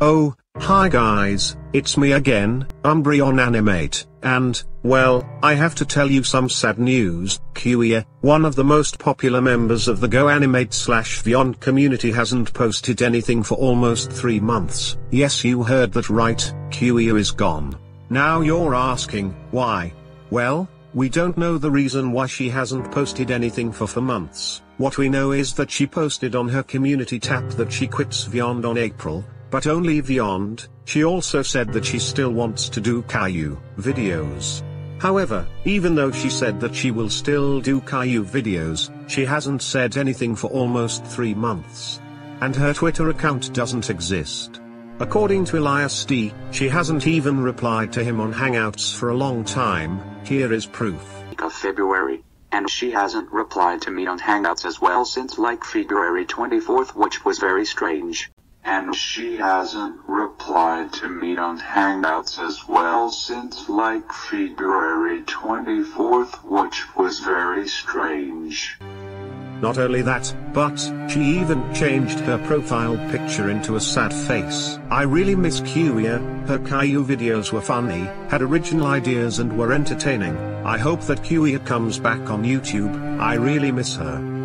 Oh, hi guys, it's me again, Umbreon Animate, and, well, I have to tell you some sad news, Cewyah, one of the most popular members of the GoAnimate slash Vyond community hasn't posted anything for almost three months. Yes you heard that right, Cewyah is gone. Now you're asking, why? Well, we don't know the reason why she hasn't posted anything for for months. What we know is that she posted on her community tab that she quits Vyond on April, but only Vyond, she also said that she still wants to do Caillou videos. However, even though she said that she will still do Caillou videos, she hasn't said anything for almost 3 months. And her Twitter account doesn't exist. According to Elias D, she hasn't even replied to him on Hangouts for a long time, here is proof. Of February, and she hasn't replied to me on Hangouts as well since like February 24th which was very strange and she hasn't replied to me on Hangouts as well since like February 24th, which was very strange. Not only that, but, she even changed her profile picture into a sad face. I really miss Cewyah, her Caillou videos were funny, had original ideas and were entertaining. I hope that Cewyah comes back on YouTube, I really miss her.